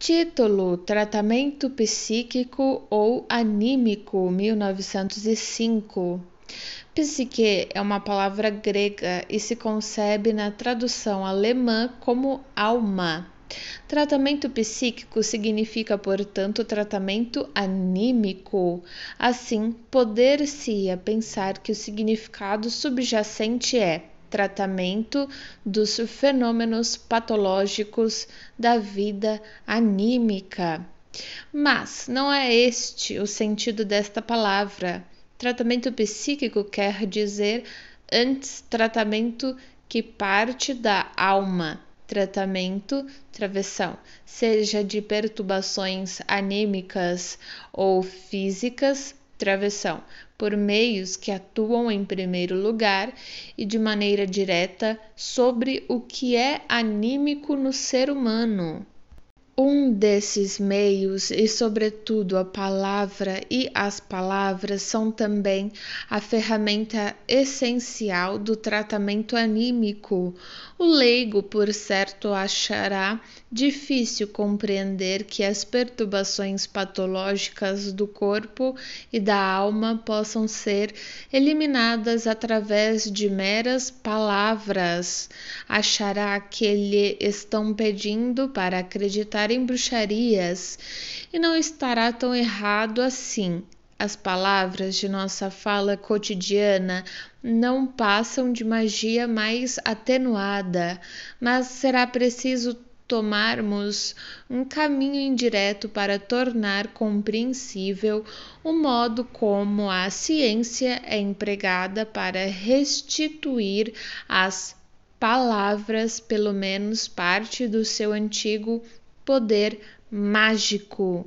Título: Tratamento Psíquico ou Anímico, 1905. Psique é uma palavra grega e se concebe na tradução alemã como alma. Tratamento psíquico significa, portanto, tratamento anímico. Assim, poder-se-ia pensar que o significado subjacente é tratamento dos fenômenos patológicos da vida anímica. Mas não é este o sentido desta palavra. Tratamento psíquico quer dizer antes tratamento que parte da alma. Tratamento, travessão, seja de perturbações anímicas ou físicas, travessão, por meios que atuam em primeiro lugar e de maneira direta sobre o que é anímico no ser humano. Um desses meios, e sobretudo a palavra e as palavras, são também a ferramenta essencial do tratamento anímico. O leigo, por certo, achará difícil compreender que as perturbações patológicas do corpo e da alma possam ser eliminadas através de meras palavras. Achará que lhe estão pedindo para acreditar em bruxarias, e não estará tão errado assim. As palavras de nossa fala cotidiana não passam de magia mais atenuada, mas será preciso tomarmos um caminho indireto para tornar compreensível o modo como a ciência é empregada para restituir às palavras pelo menos parte do seu antigo poder mágico.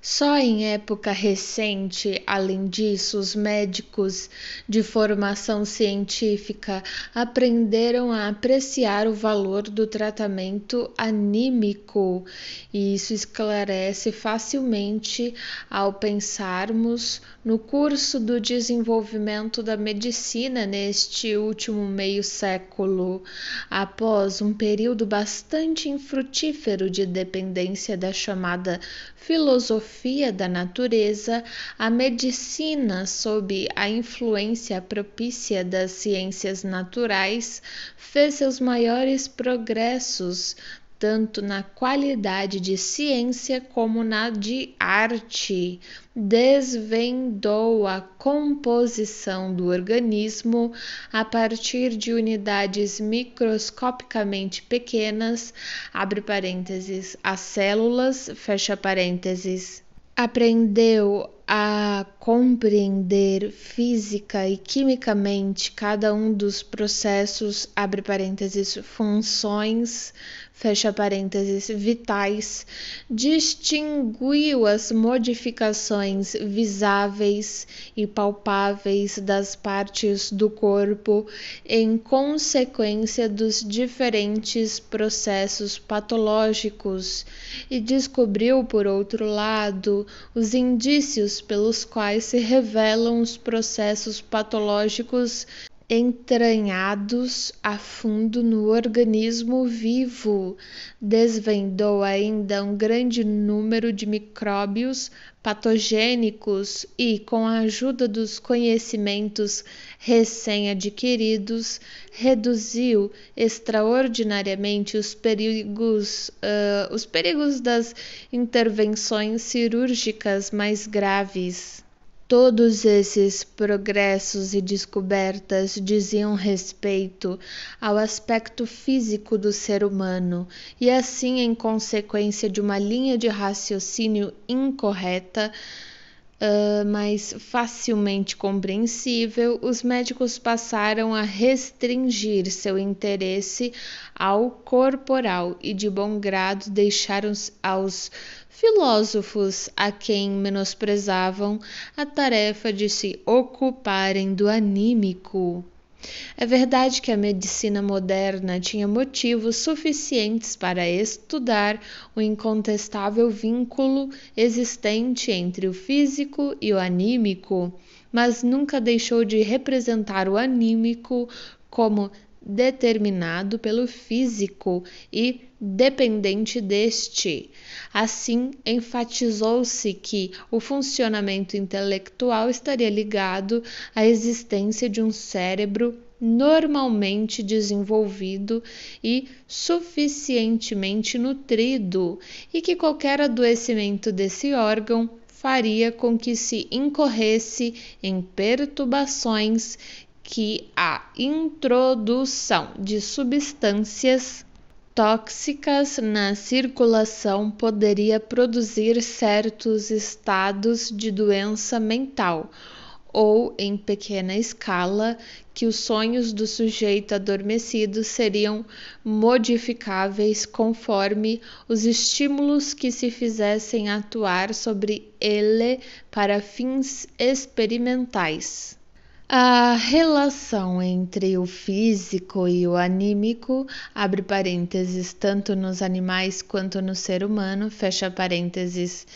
Só em época recente, além disso, os médicos de formação científica aprenderam a apreciar o valor do tratamento anímico, e isso esclarece facilmente ao pensarmos no curso do desenvolvimento da medicina neste último meio século, após um período bastante infrutífero de dependência da chamada filosofia da natureza, a medicina, sob a influência propícia das ciências naturais, fez seus maiores progressos tanto na qualidade de ciência como na de arte. Desvendou a composição do organismo a partir de unidades microscopicamente pequenas, abre parênteses, as células, fecha parênteses. Aprendeu a compreender física e quimicamente cada um dos processos, abre parênteses, funções, fecha parênteses, vitais, distinguiu as modificações visáveis e palpáveis das partes do corpo em consequência dos diferentes processos patológicos e descobriu, por outro lado, os indícios pelos quais se revelam os processos patológicos entranhados a fundo no organismo vivo, desvendou ainda um grande número de micróbios patogênicos e, com a ajuda dos conhecimentos recém-adquiridos, reduziu extraordinariamente os perigos, uh, os perigos das intervenções cirúrgicas mais graves. Todos esses progressos e descobertas diziam respeito ao aspecto físico do ser humano, e assim, em consequência de uma linha de raciocínio incorreta, uh, mais facilmente compreensível, os médicos passaram a restringir seu interesse ao corporal e, de bom grado, deixaram aos filósofos a quem menosprezavam a tarefa de se ocuparem do anímico. É verdade que a medicina moderna tinha motivos suficientes para estudar o incontestável vínculo existente entre o físico e o anímico, mas nunca deixou de representar o anímico como determinado pelo físico e dependente deste. Assim, enfatizou-se que o funcionamento intelectual estaria ligado à existência de um cérebro normalmente desenvolvido e suficientemente nutrido, e que qualquer adoecimento desse órgão faria com que se incorresse em perturbações que a introdução de substâncias tóxicas na circulação poderia produzir certos estados de doença mental ou em pequena escala, que os sonhos do sujeito adormecido seriam modificáveis conforme os estímulos que se fizessem atuar sobre ele para fins experimentais. A relação entre o físico e o anímico, abre parênteses, tanto nos animais quanto no ser humano, fecha parênteses,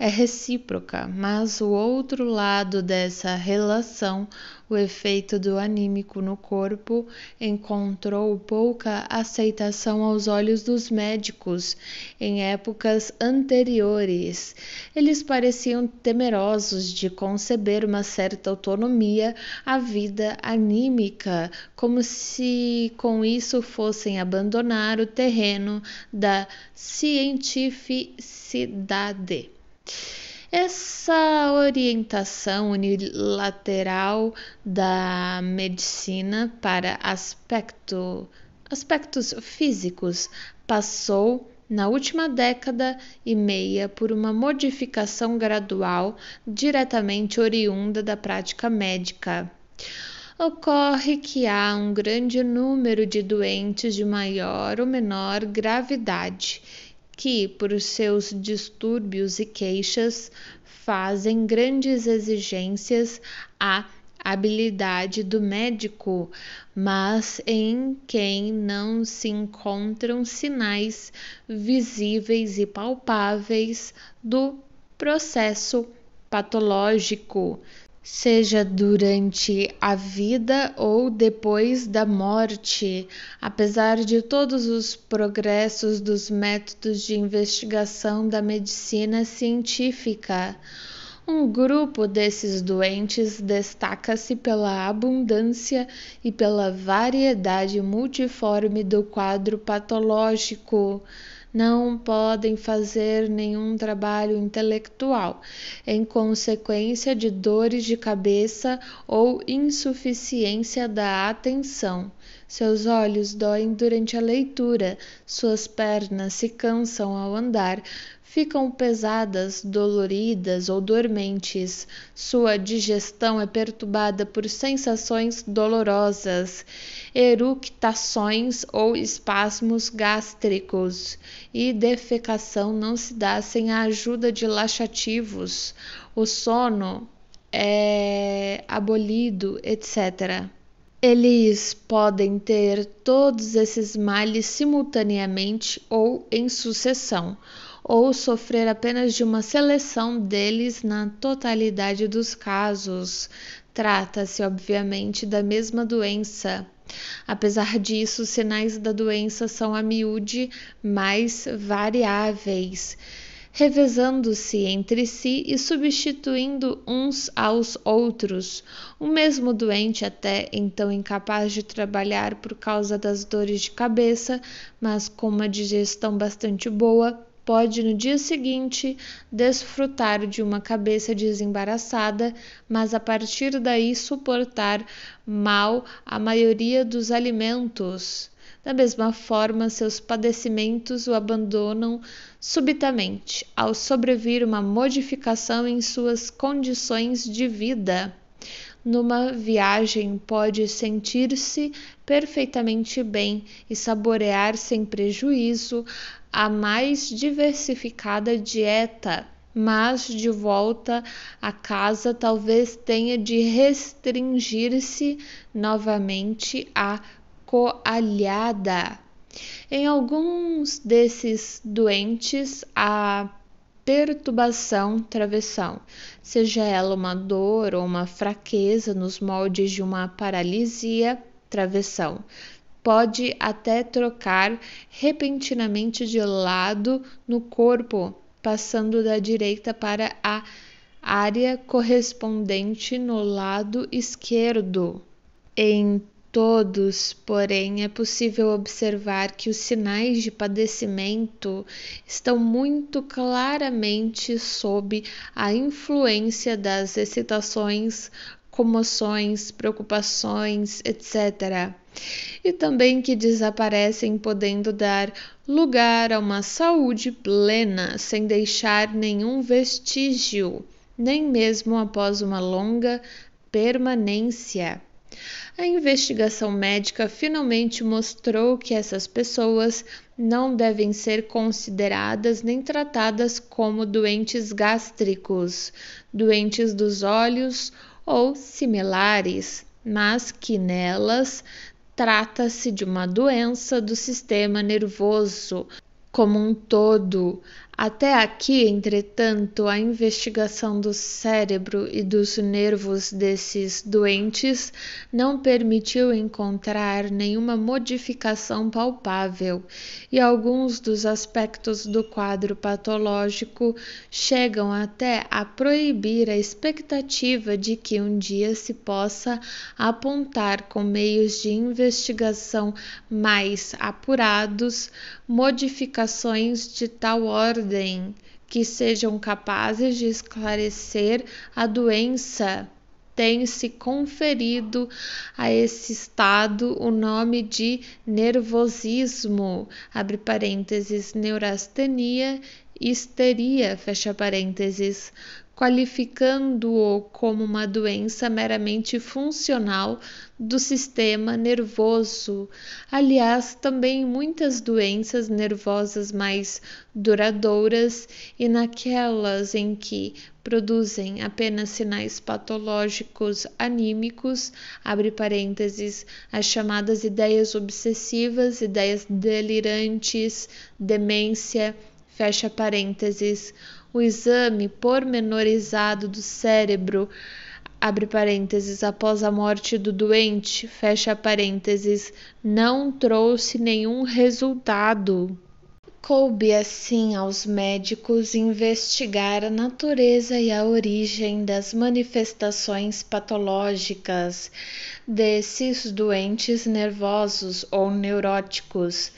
é recíproca, mas o outro lado dessa relação, o efeito do anímico no corpo, encontrou pouca aceitação aos olhos dos médicos em épocas anteriores. Eles pareciam temerosos de conceber uma certa autonomia à vida anímica, como se com isso fossem abandonar o terreno da cientificidade. Essa orientação unilateral da medicina para aspecto, aspectos físicos passou na última década e meia por uma modificação gradual diretamente oriunda da prática médica. Ocorre que há um grande número de doentes de maior ou menor gravidade que, por seus distúrbios e queixas, fazem grandes exigências à habilidade do médico, mas em quem não se encontram sinais visíveis e palpáveis do processo patológico, seja durante a vida ou depois da morte, apesar de todos os progressos dos métodos de investigação da medicina científica. Um grupo desses doentes destaca-se pela abundância e pela variedade multiforme do quadro patológico não podem fazer nenhum trabalho intelectual, em consequência de dores de cabeça ou insuficiência da atenção. Seus olhos doem durante a leitura, suas pernas se cansam ao andar, ficam pesadas, doloridas ou dormentes. Sua digestão é perturbada por sensações dolorosas, eructações ou espasmos gástricos, e defecação não se dá sem a ajuda de laxativos. O sono é abolido, etc. Eles podem ter todos esses males simultaneamente ou em sucessão ou sofrer apenas de uma seleção deles na totalidade dos casos. Trata-se, obviamente, da mesma doença. Apesar disso, os sinais da doença são a miúde mais variáveis, revezando-se entre si e substituindo uns aos outros. O mesmo doente, até então incapaz de trabalhar por causa das dores de cabeça, mas com uma digestão bastante boa, pode no dia seguinte desfrutar de uma cabeça desembaraçada, mas a partir daí suportar mal a maioria dos alimentos. Da mesma forma, seus padecimentos o abandonam subitamente ao sobrevir uma modificação em suas condições de vida. Numa viagem, pode sentir-se perfeitamente bem e saborear sem prejuízo a mais diversificada dieta, mas de volta a casa talvez tenha de restringir-se novamente à coalhada. Em alguns desses doentes, a perturbação, travessão, seja ela uma dor ou uma fraqueza nos moldes de uma paralisia, travessão, pode até trocar repentinamente de lado no corpo, passando da direita para a área correspondente no lado esquerdo. Em todos, porém, é possível observar que os sinais de padecimento estão muito claramente sob a influência das excitações, comoções, preocupações, etc. E também que desaparecem, podendo dar lugar a uma saúde plena, sem deixar nenhum vestígio, nem mesmo após uma longa permanência. A investigação médica finalmente mostrou que essas pessoas não devem ser consideradas nem tratadas como doentes gástricos, doentes dos olhos ou similares, mas que nelas trata-se de uma doença do sistema nervoso como um todo, até aqui, entretanto, a investigação do cérebro e dos nervos desses doentes não permitiu encontrar nenhuma modificação palpável, e alguns dos aspectos do quadro patológico chegam até a proibir a expectativa de que um dia se possa apontar com meios de investigação mais apurados modificações de tal ordem que sejam capazes de esclarecer a doença. Tem-se conferido a esse estado o nome de nervosismo, abre parênteses, neurastenia, histeria, fecha parênteses, qualificando-o como uma doença meramente funcional do sistema nervoso. Aliás, também muitas doenças nervosas mais duradouras e naquelas em que produzem apenas sinais patológicos anímicos, abre parênteses, as chamadas ideias obsessivas, ideias delirantes, demência, fecha parênteses o exame pormenorizado do cérebro, abre parênteses, após a morte do doente, fecha parênteses, não trouxe nenhum resultado. Coube assim aos médicos investigar a natureza e a origem das manifestações patológicas desses doentes nervosos ou neuróticos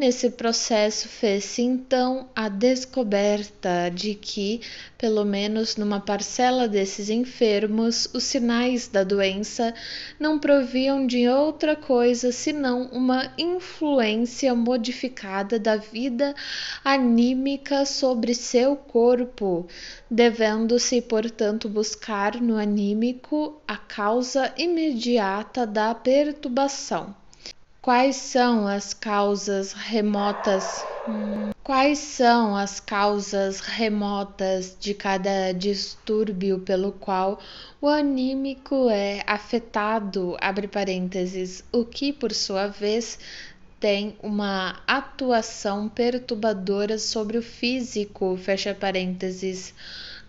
Nesse processo fez-se então a descoberta de que, pelo menos numa parcela desses enfermos, os sinais da doença não proviam de outra coisa senão uma influência modificada da vida anímica sobre seu corpo, devendo-se, portanto, buscar no anímico a causa imediata da perturbação. Quais são as causas remotas? Quais são as causas remotas de cada distúrbio pelo qual o anímico é afetado? Abre parênteses, o que por sua vez tem uma atuação perturbadora sobre o físico, fecha parênteses,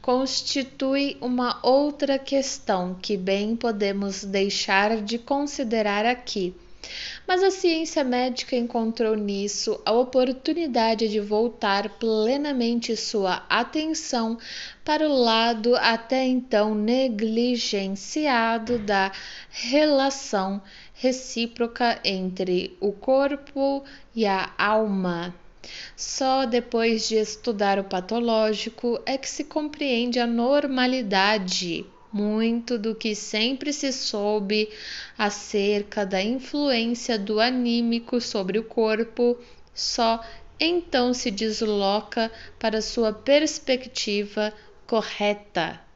constitui uma outra questão que bem podemos deixar de considerar aqui mas a ciência médica encontrou nisso a oportunidade de voltar plenamente sua atenção para o lado até então negligenciado da relação recíproca entre o corpo e a alma. Só depois de estudar o patológico é que se compreende a normalidade muito do que sempre se soube acerca da influência do anímico sobre o corpo, só então se desloca para sua perspectiva correta.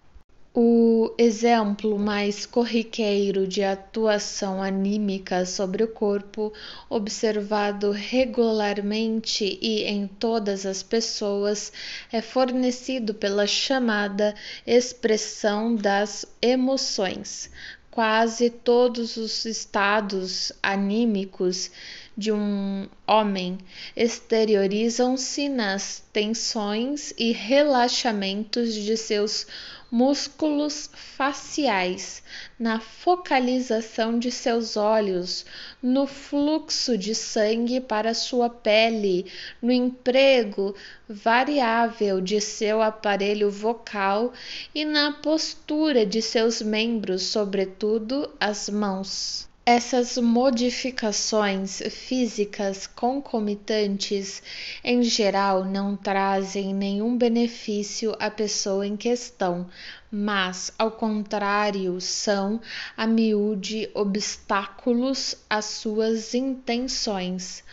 O exemplo mais corriqueiro de atuação anímica sobre o corpo, observado regularmente e em todas as pessoas, é fornecido pela chamada expressão das emoções. Quase todos os estados anímicos de um homem exteriorizam-se nas tensões e relaxamentos de seus músculos faciais, na focalização de seus olhos, no fluxo de sangue para sua pele, no emprego variável de seu aparelho vocal e na postura de seus membros, sobretudo as mãos. Essas modificações físicas concomitantes, em geral, não trazem nenhum benefício à pessoa em questão, mas, ao contrário, são, a miúde, obstáculos às suas intenções.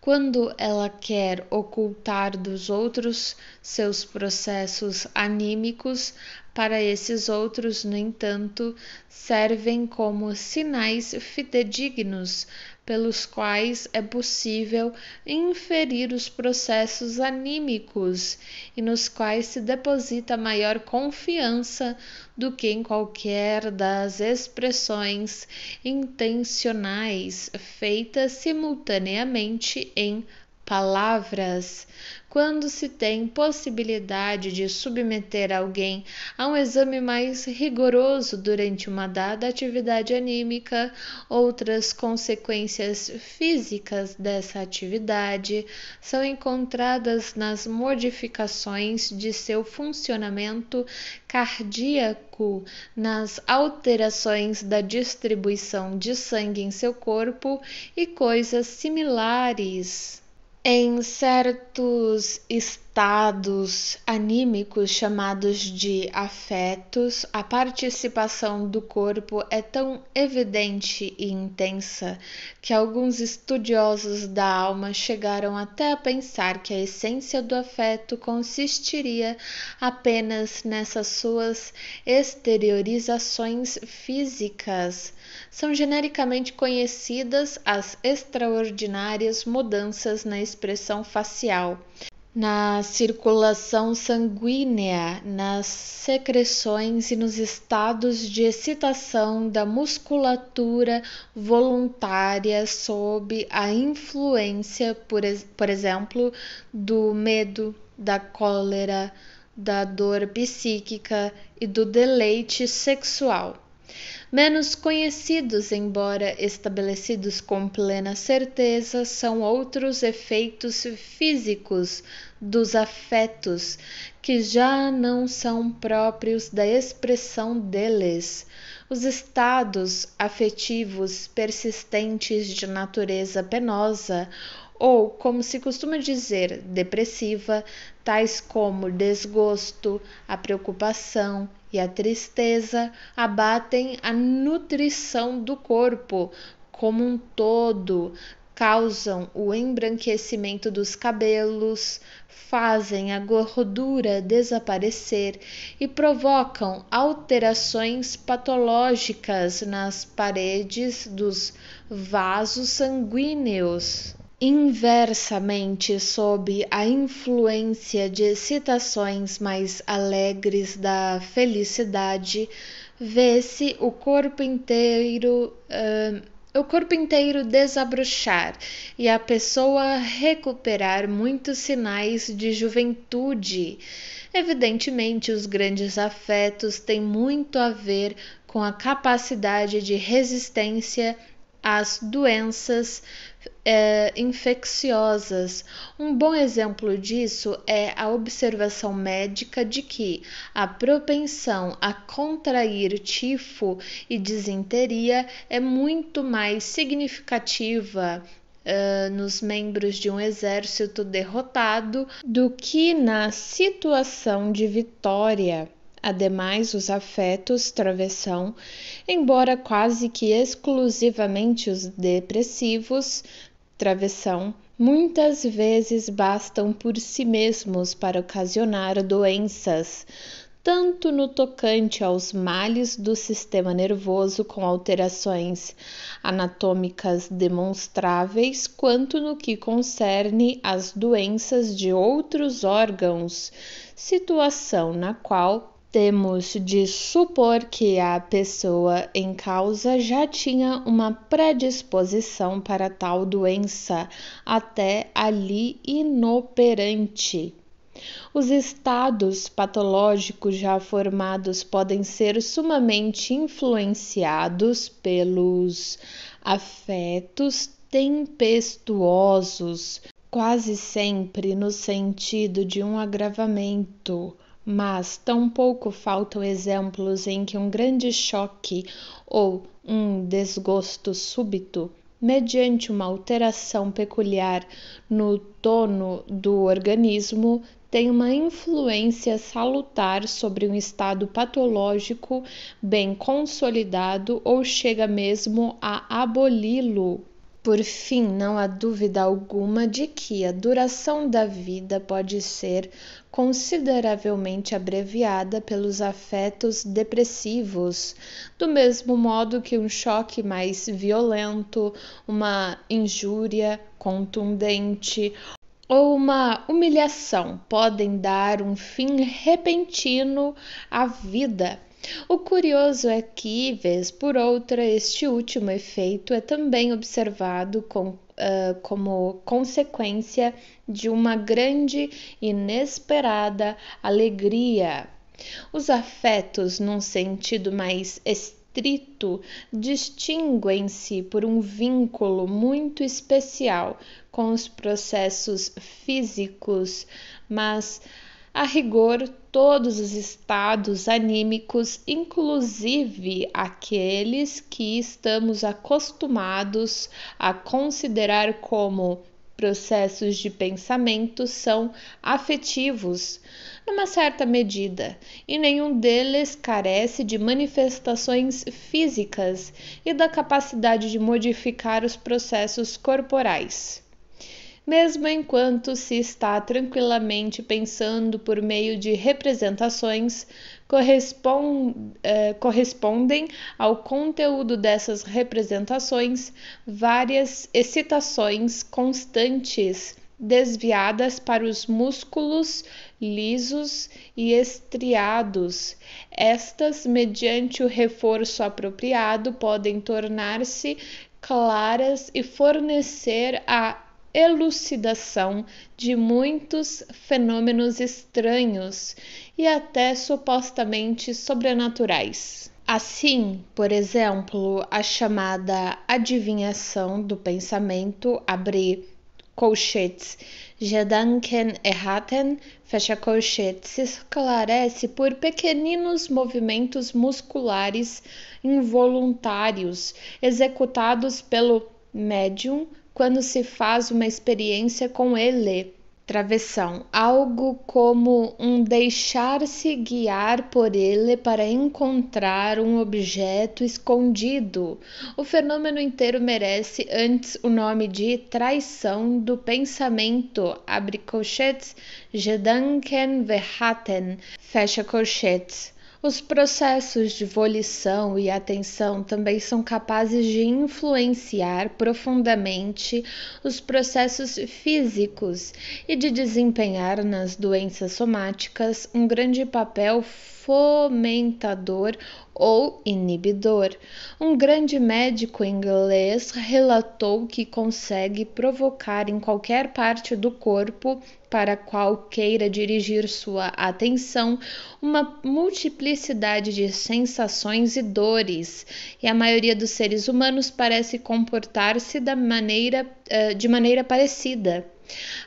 Quando ela quer ocultar dos outros seus processos anímicos, para esses outros, no entanto, servem como sinais fidedignos pelos quais é possível inferir os processos anímicos e nos quais se deposita maior confiança do que em qualquer das expressões intencionais feitas simultaneamente em palavras, quando se tem possibilidade de submeter alguém a um exame mais rigoroso durante uma dada atividade anímica, outras consequências físicas dessa atividade são encontradas nas modificações de seu funcionamento cardíaco, nas alterações da distribuição de sangue em seu corpo e coisas similares. Em certos estados anímicos chamados de afetos, a participação do corpo é tão evidente e intensa que alguns estudiosos da alma chegaram até a pensar que a essência do afeto consistiria apenas nessas suas exteriorizações físicas. São genericamente conhecidas as extraordinárias mudanças na expressão facial, na circulação sanguínea, nas secreções e nos estados de excitação da musculatura voluntária sob a influência, por, por exemplo, do medo, da cólera, da dor psíquica e do deleite sexual menos conhecidos, embora estabelecidos com plena certeza, são outros efeitos físicos dos afetos que já não são próprios da expressão deles. Os estados afetivos persistentes de natureza penosa ou, como se costuma dizer, depressiva, tais como desgosto, a preocupação e a tristeza, abatem a nutrição do corpo como um todo, causam o embranquecimento dos cabelos, fazem a gordura desaparecer e provocam alterações patológicas nas paredes dos vasos sanguíneos. Inversamente, sob a influência de excitações mais alegres da felicidade, vê-se o corpo inteiro uh, o corpo inteiro desabrochar e a pessoa recuperar muitos sinais de juventude. Evidentemente, os grandes afetos têm muito a ver com a capacidade de resistência às doenças é, infecciosas. Um bom exemplo disso é a observação médica de que a propensão a contrair tifo e disenteria é muito mais significativa Uh, nos membros de um exército derrotado do que na situação de vitória. Ademais, os afetos travessão, embora quase que exclusivamente os depressivos, travessão, muitas vezes bastam por si mesmos para ocasionar doenças, tanto no tocante aos males do sistema nervoso com alterações anatômicas demonstráveis, quanto no que concerne às doenças de outros órgãos, situação na qual temos de supor que a pessoa em causa já tinha uma predisposição para tal doença, até ali inoperante. Os estados patológicos já formados podem ser sumamente influenciados pelos afetos tempestuosos, quase sempre no sentido de um agravamento, mas tampouco faltam exemplos em que um grande choque ou um desgosto súbito, mediante uma alteração peculiar no tono do organismo, tem uma influência salutar sobre um estado patológico bem consolidado ou chega mesmo a aboli-lo. Por fim, não há dúvida alguma de que a duração da vida pode ser consideravelmente abreviada pelos afetos depressivos, do mesmo modo que um choque mais violento, uma injúria contundente ou uma humilhação podem dar um fim repentino à vida. O curioso é que, vez por outra, este último efeito é também observado com, uh, como consequência de uma grande inesperada alegria. Os afetos, num sentido mais estrito, distinguem-se por um vínculo muito especial com os processos físicos, mas a rigor todos os estados anímicos, inclusive aqueles que estamos acostumados a considerar como processos de pensamento, são afetivos, numa certa medida, e nenhum deles carece de manifestações físicas e da capacidade de modificar os processos corporais mesmo enquanto se está tranquilamente pensando por meio de representações, eh, correspondem ao conteúdo dessas representações várias excitações constantes desviadas para os músculos lisos e estriados. Estas, mediante o reforço apropriado, podem tornar-se claras e fornecer a elucidação de muitos fenômenos estranhos e até supostamente sobrenaturais. Assim, por exemplo, a chamada adivinhação do pensamento, abre colchetes, Gedanken erraten, fecha colchetes, se esclarece por pequeninos movimentos musculares involuntários executados pelo médium quando se faz uma experiência com ele. Travessão, algo como um deixar-se guiar por ele para encontrar um objeto escondido. O fenômeno inteiro merece antes o nome de traição do pensamento. Abre colchetes, Gedanken verraten, fecha colchetes. Os processos de volição e atenção também são capazes de influenciar profundamente os processos físicos e de desempenhar nas doenças somáticas um grande papel fomentador ou inibidor. Um grande médico inglês relatou que consegue provocar em qualquer parte do corpo para qual queira dirigir sua atenção uma multiplicidade de sensações e dores, e a maioria dos seres humanos parece comportar-se maneira, eh, de maneira parecida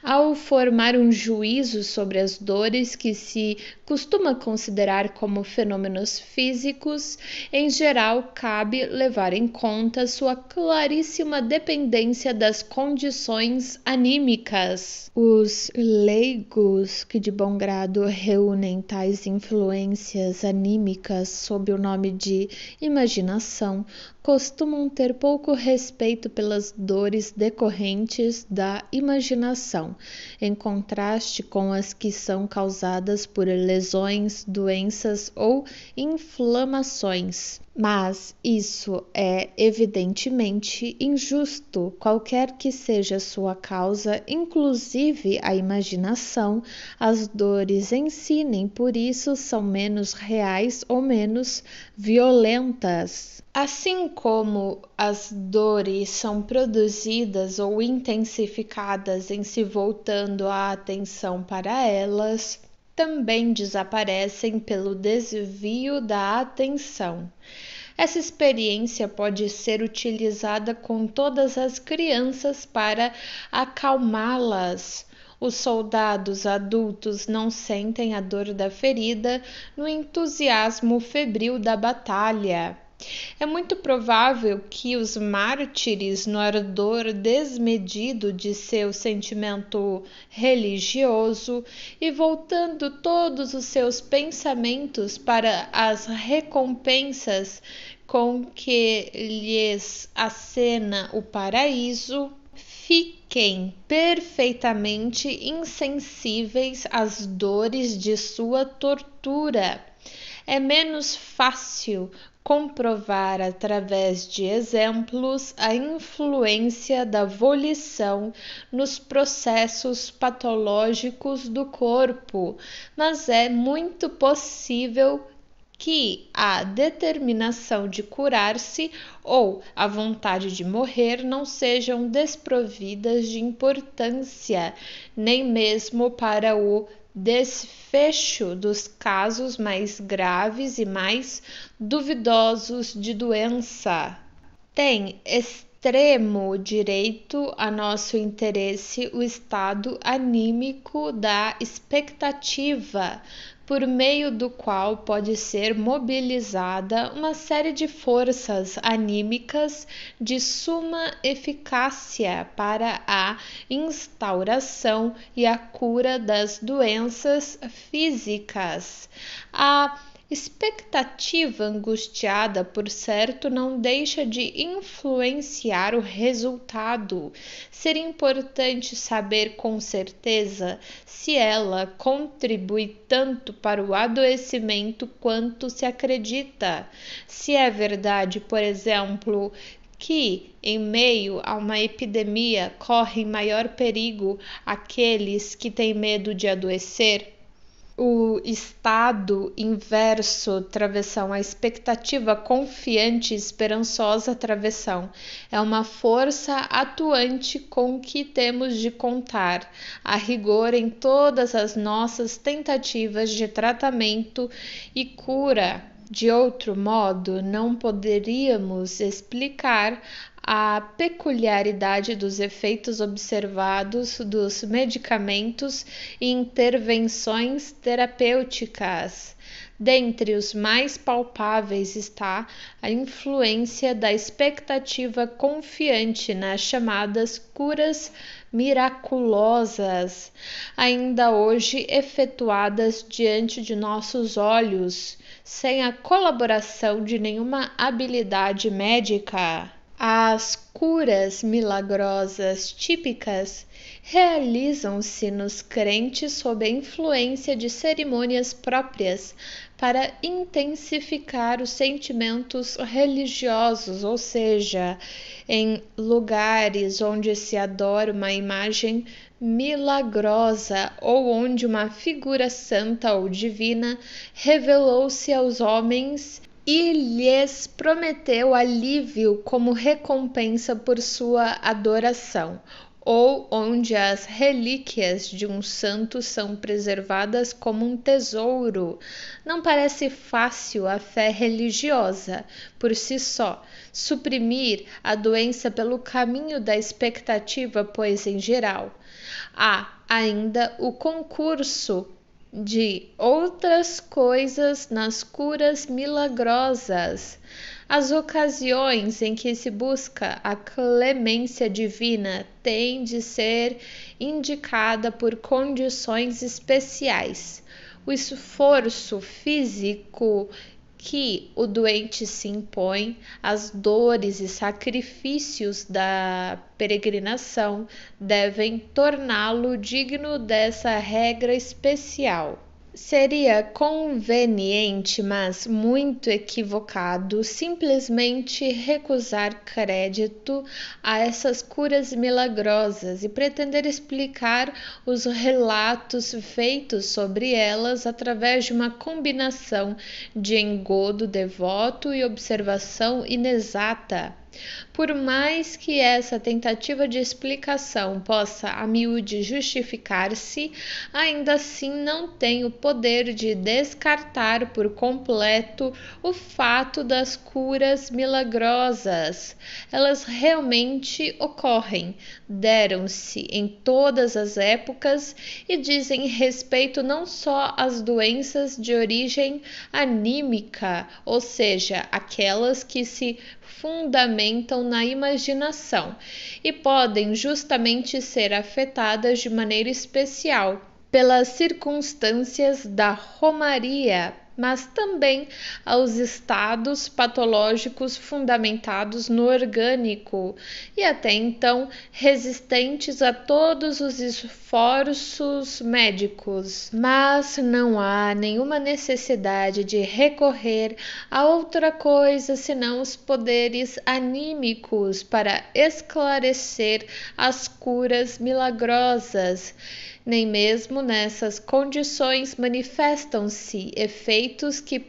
ao formar um juízo sobre as dores que se costuma considerar como fenômenos físicos, em geral cabe levar em conta sua claríssima dependência das condições anímicas. Os leigos que de bom grado reúnem tais influências anímicas sob o nome de imaginação costumam ter pouco respeito pelas dores decorrentes da imaginação, em contraste com as que são causadas por lesões, doenças ou inflamações. Mas isso é evidentemente injusto, qualquer que seja sua causa, inclusive a imaginação, as dores em si nem por isso são menos reais ou menos violentas. Assim como as dores são produzidas ou intensificadas em se voltando a atenção para elas, também desaparecem pelo desvio da atenção. Essa experiência pode ser utilizada com todas as crianças para acalmá-las. Os soldados adultos não sentem a dor da ferida no entusiasmo febril da batalha. É muito provável que os mártires, no ardor desmedido de seu sentimento religioso e voltando todos os seus pensamentos para as recompensas com que lhes acena o paraíso, fiquem perfeitamente insensíveis às dores de sua tortura. É menos fácil comprovar através de exemplos a influência da volição nos processos patológicos do corpo, mas é muito possível que a determinação de curar-se ou a vontade de morrer não sejam desprovidas de importância, nem mesmo para o desfecho dos casos mais graves e mais duvidosos de doença. Tem extremo direito a nosso interesse o estado anímico da expectativa, por meio do qual pode ser mobilizada uma série de forças anímicas de suma eficácia para a instauração e a cura das doenças físicas. A Expectativa angustiada, por certo, não deixa de influenciar o resultado. Seria importante saber com certeza se ela contribui tanto para o adoecimento quanto se acredita. Se é verdade, por exemplo, que, em meio a uma epidemia, correm maior perigo aqueles que têm medo de adoecer, o estado inverso travessão, a expectativa confiante esperançosa travessão. É uma força atuante com que temos de contar, a rigor, em todas as nossas tentativas de tratamento e cura. De outro modo, não poderíamos explicar a peculiaridade dos efeitos observados dos medicamentos e intervenções terapêuticas. Dentre os mais palpáveis está a influência da expectativa confiante nas chamadas curas miraculosas, ainda hoje efetuadas diante de nossos olhos, sem a colaboração de nenhuma habilidade médica. As curas milagrosas típicas realizam-se nos crentes sob a influência de cerimônias próprias para intensificar os sentimentos religiosos, ou seja, em lugares onde se adora uma imagem milagrosa ou onde uma figura santa ou divina revelou-se aos homens e lhes prometeu alívio como recompensa por sua adoração, ou onde as relíquias de um santo são preservadas como um tesouro. Não parece fácil a fé religiosa, por si só, suprimir a doença pelo caminho da expectativa, pois, em geral, há ainda o concurso de outras coisas nas curas milagrosas. As ocasiões em que se busca a clemência divina têm de ser indicada por condições especiais. O esforço físico que o doente se impõe, as dores e sacrifícios da peregrinação devem torná-lo digno dessa regra especial. Seria conveniente, mas muito equivocado, simplesmente recusar crédito a essas curas milagrosas e pretender explicar os relatos feitos sobre elas através de uma combinação de engodo devoto e observação inexata. Por mais que essa tentativa de explicação possa a miúde justificar-se, ainda assim não tem o poder de descartar por completo o fato das curas milagrosas. Elas realmente ocorrem, deram-se em todas as épocas e dizem respeito não só às doenças de origem anímica, ou seja, aquelas que se fundamentam na imaginação e podem justamente ser afetadas de maneira especial pelas circunstâncias da romaria mas também aos estados patológicos fundamentados no orgânico e até então resistentes a todos os esforços médicos. Mas não há nenhuma necessidade de recorrer a outra coisa senão os poderes anímicos para esclarecer as curas milagrosas nem mesmo nessas condições manifestam-se efeitos que,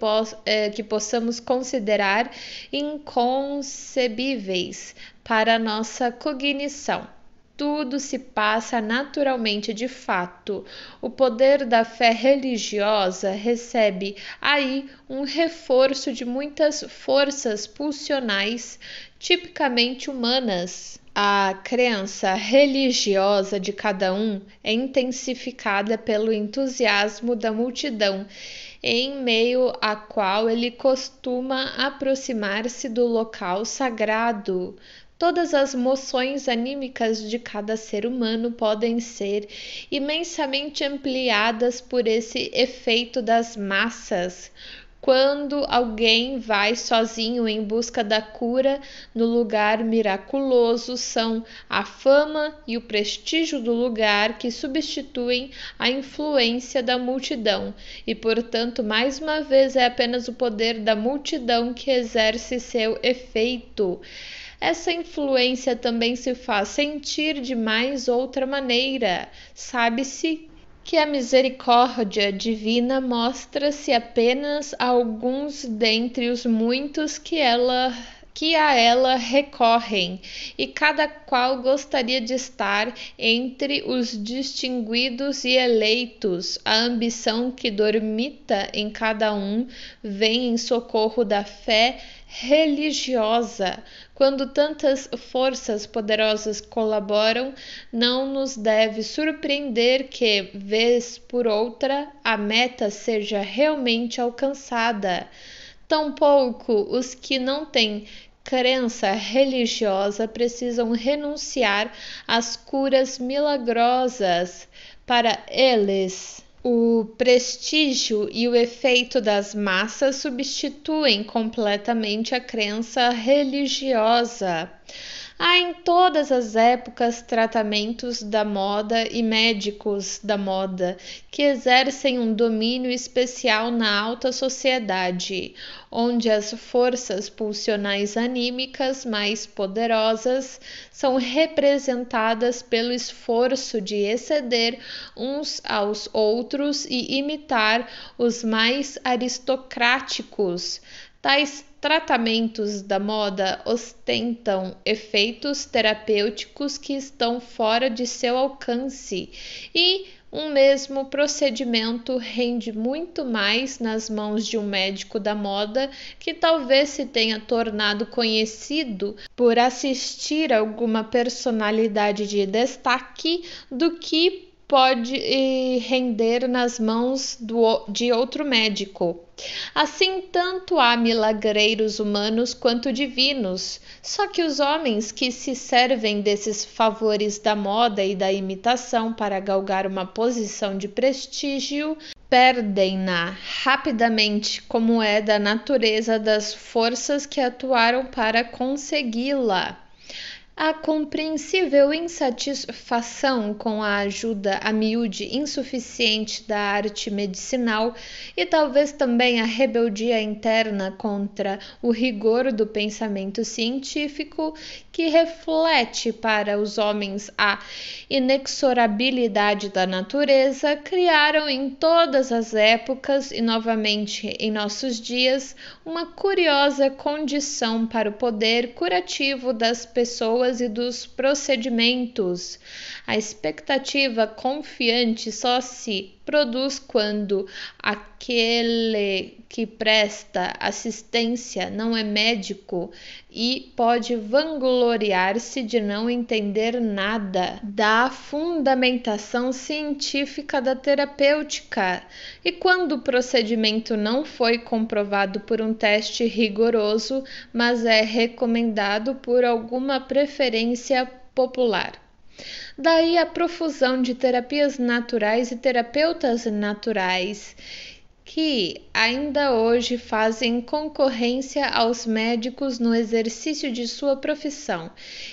eh, que possamos considerar inconcebíveis para nossa cognição tudo se passa naturalmente de fato. O poder da fé religiosa recebe aí um reforço de muitas forças pulsionais tipicamente humanas a crença religiosa de cada um é intensificada pelo entusiasmo da multidão, em meio à qual ele costuma aproximar-se do local sagrado. Todas as moções anímicas de cada ser humano podem ser imensamente ampliadas por esse efeito das massas quando alguém vai sozinho em busca da cura no lugar miraculoso, são a fama e o prestígio do lugar que substituem a influência da multidão, e portanto, mais uma vez, é apenas o poder da multidão que exerce seu efeito. Essa influência também se faz sentir de mais outra maneira. Sabe-se que a misericórdia divina mostra-se apenas a alguns dentre os muitos que ela que a ela recorrem, e cada qual gostaria de estar entre os distinguidos e eleitos. A ambição que dormita em cada um vem em socorro da fé religiosa. Quando tantas forças poderosas colaboram, não nos deve surpreender que, vez por outra, a meta seja realmente alcançada. Tampouco os que não têm crença religiosa precisam renunciar às curas milagrosas. Para eles, o prestígio e o efeito das massas substituem completamente a crença religiosa. Há em todas as épocas tratamentos da moda e médicos da moda que exercem um domínio especial na alta sociedade, onde as forças pulsionais anímicas mais poderosas são representadas pelo esforço de exceder uns aos outros e imitar os mais aristocráticos. Tais tratamentos da moda ostentam efeitos terapêuticos que estão fora de seu alcance e um mesmo procedimento rende muito mais nas mãos de um médico da moda que talvez se tenha tornado conhecido por assistir alguma personalidade de destaque do que pode eh, render nas mãos do, de outro médico. Assim, tanto há milagreiros humanos quanto divinos, só que os homens que se servem desses favores da moda e da imitação para galgar uma posição de prestígio perdem-na rapidamente, como é da natureza das forças que atuaram para consegui-la. A compreensível insatisfação com a ajuda a miúde insuficiente da arte medicinal e talvez também a rebeldia interna contra o rigor do pensamento científico que reflete para os homens a inexorabilidade da natureza criaram em todas as épocas e novamente em nossos dias uma curiosa condição para o poder curativo das pessoas pessoas e dos procedimentos. A expectativa confiante só se produz quando aquele que presta assistência não é médico e pode vangloriar-se de não entender nada da fundamentação científica da terapêutica, e quando o procedimento não foi comprovado por um teste rigoroso, mas é recomendado por alguma preferência popular. Daí a profusão de terapias naturais e terapeutas naturais que ainda hoje fazem concorrência aos médicos no exercício de sua profissão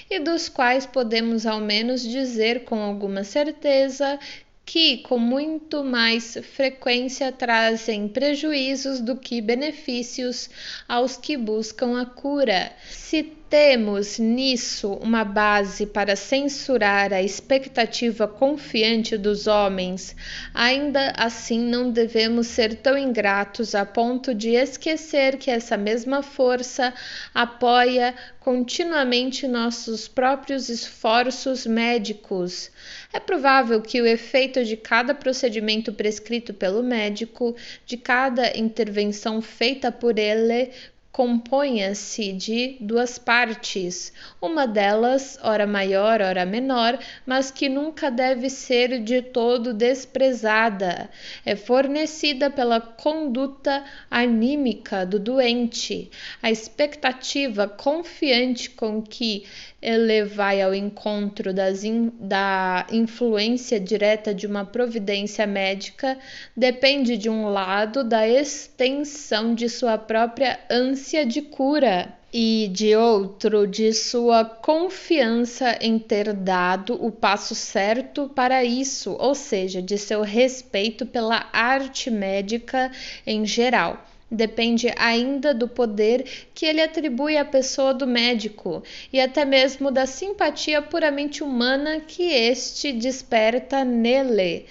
e dos quais podemos ao menos dizer com alguma certeza que com muito mais frequência trazem prejuízos do que benefícios aos que buscam a cura. Se temos nisso uma base para censurar a expectativa confiante dos homens, ainda assim não devemos ser tão ingratos a ponto de esquecer que essa mesma força apoia continuamente nossos próprios esforços médicos. É provável que o efeito de cada procedimento prescrito pelo médico, de cada intervenção feita por ele, componha-se de duas partes, uma delas, ora maior, ora menor, mas que nunca deve ser de todo desprezada. É fornecida pela conduta anímica do doente, a expectativa confiante com que ele vai ao encontro in, da influência direta de uma providência médica depende, de um lado, da extensão de sua própria ânsia de cura e de outro de sua confiança em ter dado o passo certo para isso, ou seja, de seu respeito pela arte médica em geral depende ainda do poder que ele atribui à pessoa do médico e até mesmo da simpatia puramente humana que este desperta nele.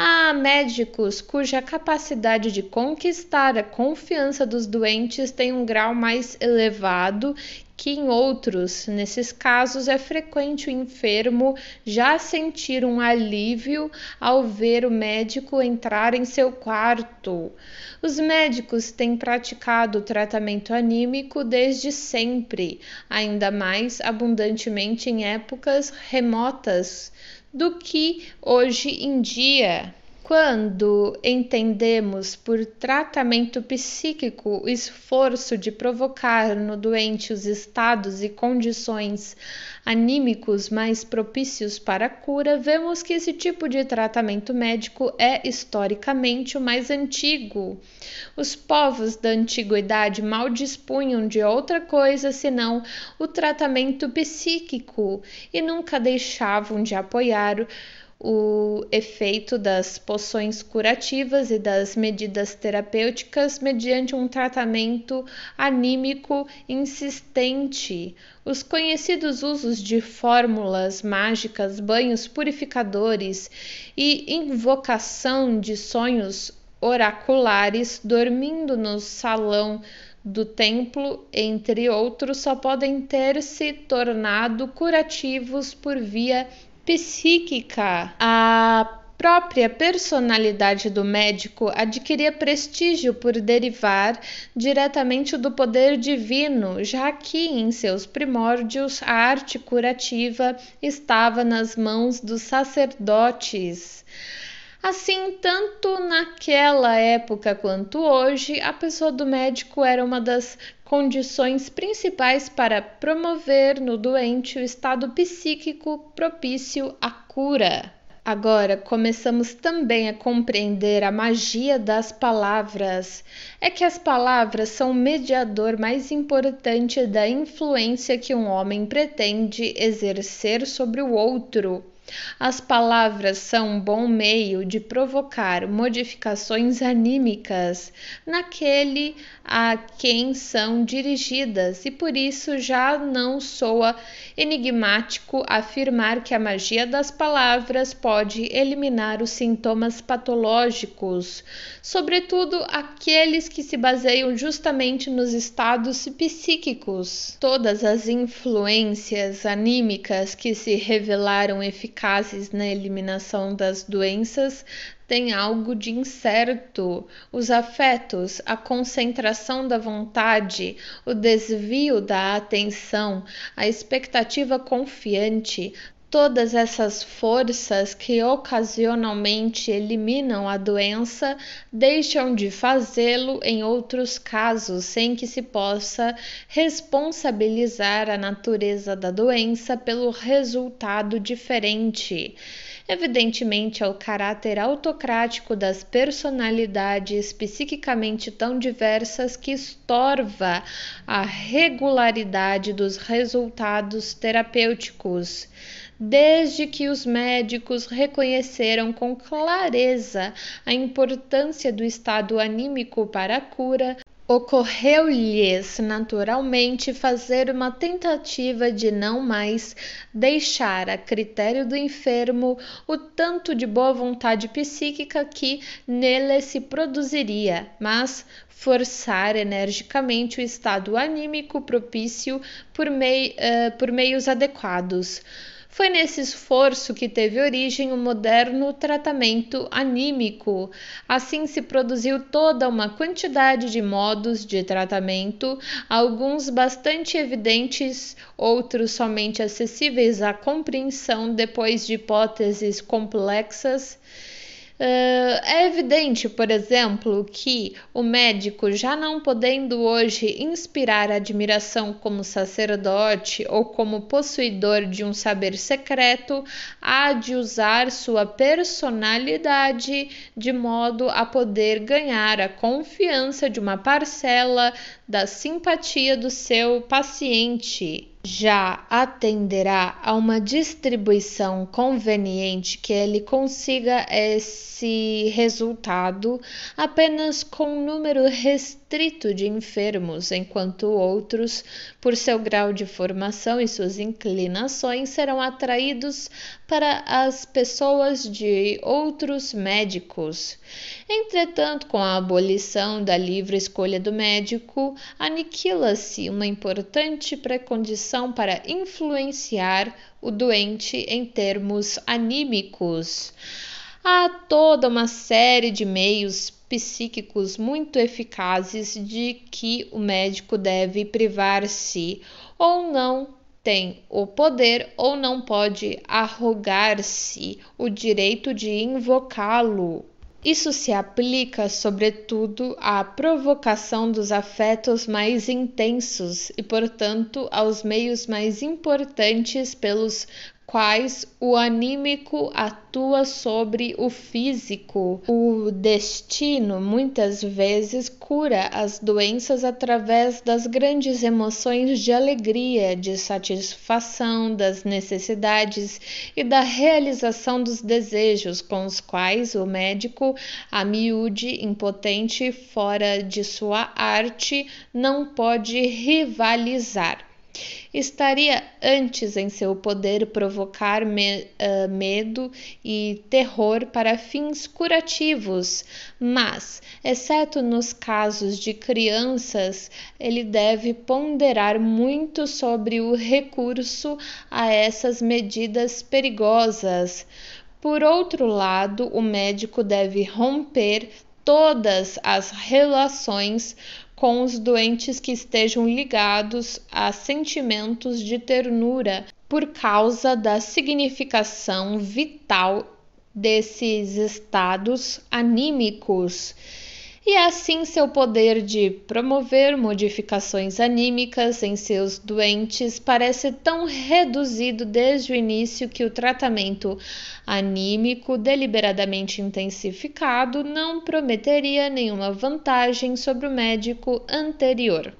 Há médicos cuja capacidade de conquistar a confiança dos doentes tem um grau mais elevado que em outros. Nesses casos, é frequente o enfermo já sentir um alívio ao ver o médico entrar em seu quarto. Os médicos têm praticado o tratamento anímico desde sempre, ainda mais abundantemente em épocas remotas do que hoje em dia. Quando entendemos por tratamento psíquico o esforço de provocar no doente os estados e condições anímicos mais propícios para a cura, vemos que esse tipo de tratamento médico é historicamente o mais antigo. Os povos da antiguidade mal dispunham de outra coisa senão o tratamento psíquico e nunca deixavam de apoiar o efeito das poções curativas e das medidas terapêuticas mediante um tratamento anímico insistente. Os conhecidos usos de fórmulas mágicas, banhos purificadores e invocação de sonhos oraculares dormindo no salão do templo, entre outros, só podem ter se tornado curativos por via psíquica, a própria personalidade do médico adquiria prestígio por derivar diretamente do poder divino, já que em seus primórdios a arte curativa estava nas mãos dos sacerdotes. Assim, tanto naquela época quanto hoje, a pessoa do médico era uma das condições principais para promover no doente o estado psíquico propício à cura. Agora começamos também a compreender a magia das palavras. É que as palavras são o mediador mais importante da influência que um homem pretende exercer sobre o outro. As palavras são um bom meio de provocar modificações anímicas naquele a quem são dirigidas, e por isso já não soa enigmático afirmar que a magia das palavras pode eliminar os sintomas patológicos, sobretudo aqueles que se baseiam justamente nos estados psíquicos. Todas as influências anímicas que se revelaram eficazes eficazes na eliminação das doenças têm algo de incerto. Os afetos, a concentração da vontade, o desvio da atenção, a expectativa confiante, Todas essas forças que ocasionalmente eliminam a doença deixam de fazê-lo em outros casos, sem que se possa responsabilizar a natureza da doença pelo resultado diferente. Evidentemente, é o caráter autocrático das personalidades psiquicamente tão diversas que estorva a regularidade dos resultados terapêuticos desde que os médicos reconheceram com clareza a importância do estado anímico para a cura, ocorreu-lhes naturalmente fazer uma tentativa de não mais deixar a critério do enfermo o tanto de boa vontade psíquica que nele se produziria, mas forçar energicamente o estado anímico propício por, mei, uh, por meios adequados. Foi nesse esforço que teve origem o moderno tratamento anímico. Assim se produziu toda uma quantidade de modos de tratamento, alguns bastante evidentes, outros somente acessíveis à compreensão depois de hipóteses complexas Uh, é evidente, por exemplo, que o médico, já não podendo hoje inspirar admiração como sacerdote ou como possuidor de um saber secreto, há de usar sua personalidade de modo a poder ganhar a confiança de uma parcela da simpatia do seu paciente já atenderá a uma distribuição conveniente que ele consiga esse resultado apenas com um número restrito de enfermos, enquanto outros, por seu grau de formação e suas inclinações, serão atraídos para as pessoas de outros médicos. Entretanto, com a abolição da livre escolha do médico, aniquila-se uma importante precondição para influenciar o doente em termos anímicos. Há toda uma série de meios psíquicos muito eficazes de que o médico deve privar-se ou não tem o poder ou não pode arrogar-se o direito de invocá-lo. Isso se aplica, sobretudo, à provocação dos afetos mais intensos e, portanto, aos meios mais importantes pelos quais o anímico atua sobre o físico. O destino muitas vezes cura as doenças através das grandes emoções de alegria, de satisfação das necessidades e da realização dos desejos com os quais o médico, a miúde, impotente fora de sua arte, não pode rivalizar estaria antes em seu poder provocar me, uh, medo e terror para fins curativos, mas, exceto nos casos de crianças, ele deve ponderar muito sobre o recurso a essas medidas perigosas. Por outro lado, o médico deve romper todas as relações com os doentes que estejam ligados a sentimentos de ternura por causa da significação vital desses estados anímicos. E assim seu poder de promover modificações anímicas em seus doentes parece tão reduzido desde o início que o tratamento anímico deliberadamente intensificado não prometeria nenhuma vantagem sobre o médico anterior.